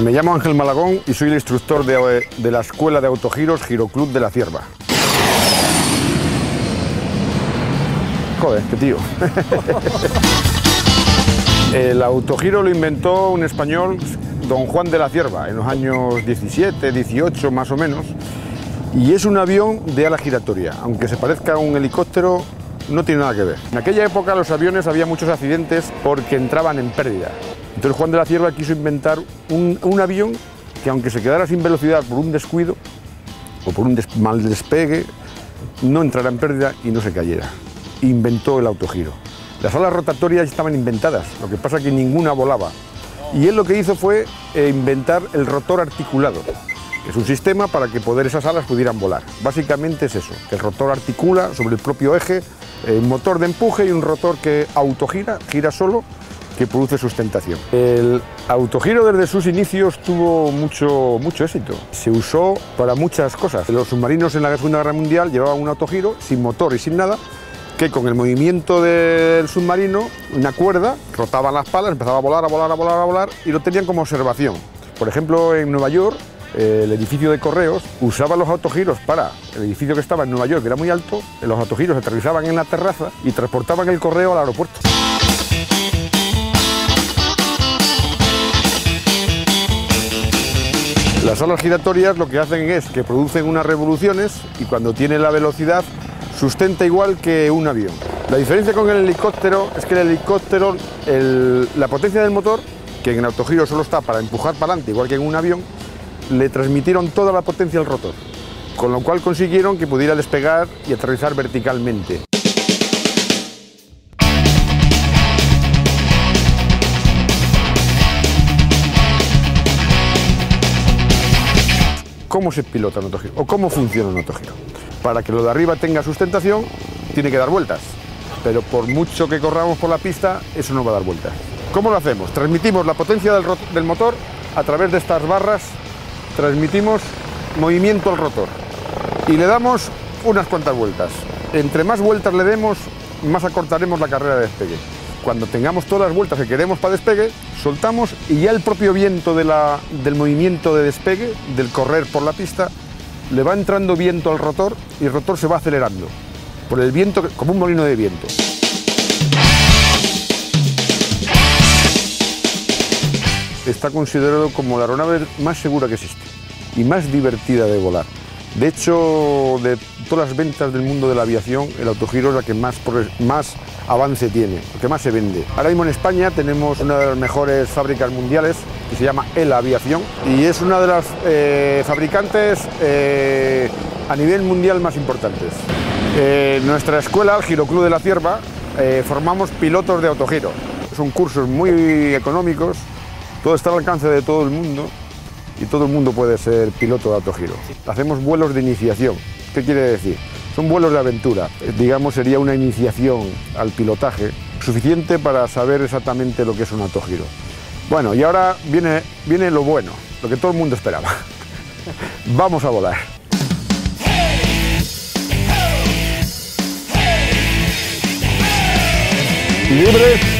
Me llamo Ángel Malagón y soy el instructor de, de la Escuela de Autogiros Giroclub de la Cierva. Joder, qué tío. el autogiro lo inventó un español, don Juan de la Cierva, en los años 17, 18 más o menos. Y es un avión de ala giratoria, aunque se parezca a un helicóptero, no tiene nada que ver. En aquella época los aviones había muchos accidentes porque entraban en pérdida. Entonces Juan de la Cierva quiso inventar un, avión que aunque se quedara sin velocidad por un descuido o por un mal despegue, no entrara en pérdida y no se cayera. Inventó el autogiro. Las alas rotatorias estaban inventadas, lo que pasa que ninguna volaba. Y él lo que hizo fue eh, inventar el rotor articulado, que es un sistema para que poder esas alas pudieran volar. Básicamente es eso, que el rotor articula sobre el propio eje, un motor de empuje y un rotor que autogira, gira solo que produce sustentación. El autogiro desde sus inicios tuvo mucho, mucho éxito. Se usó para muchas cosas. Los submarinos en la Segunda Guerra Mundial llevaban un autogiro sin motor y sin nada, que con el movimiento del submarino, una cuerda, rotaban las palas, empezaba a volar, a volar, a volar, a volar, y lo tenían como observación. Por ejemplo, en Nueva York, el edificio de correos usaba los autogiros para el edificio que estaba en Nueva York, que era muy alto, los autogiros aterrizaban en la terraza y transportaban el correo al aeropuerto. Las alas giratorias lo que hacen es que producen unas revoluciones y cuando tiene la velocidad sustenta igual que un avión. La diferencia con el helicóptero es que el helicóptero, la potencia del motor, que en el autogiro solo está para empujar para adelante, igual que en un avión, le transmitieron toda la potencia al rotor, con lo cual consiguieron que pudiera despegar y aterrizar verticalmente. cómo se pilota un autogiro o cómo funciona un autogiro. Para que lo de arriba tenga sustentación, tiene que dar vueltas, pero por mucho que corramos por la pista, eso no va a dar vueltas. ¿Cómo lo hacemos? Transmitimos la potencia del, del motor a través de estas barras, transmitimos movimiento al rotor y le damos unas cuantas vueltas. Entre más vueltas le demos, más acortaremos la carrera de despegue. Cuando tengamos todas las vueltas que queremos para despegue, soltamos y ya el propio viento del movimiento de despegue, del correr por la pista, le va entrando viento al rotor y el rotor se va acelerando por el viento, como un molino de viento. Está considerado como la aeronave más segura que existe y más divertida de volar. De hecho, de todas las ventas del mundo de la aviación, el autogiro es la que más, más avance tiene, lo que más se vende. Ahora mismo en España tenemos una de las mejores fábricas mundiales que se llama El Aviación y es una de las eh, fabricantes eh, a nivel mundial más importantes. En nuestra escuela, el Giroclub de la Cierva, eh, formamos pilotos de autogiro. Son cursos muy económicos, todo está al alcance de todo el mundo y todo el mundo puede ser piloto de autogiro. Hacemos vuelos de iniciación. ¿Qué quiere decir? Son vuelos de aventura. Digamos, sería una iniciación al pilotaje suficiente para saber exactamente lo que es un autogiro. Bueno, y ahora viene, viene lo bueno, lo que todo el mundo esperaba. Vamos a volar. Libre.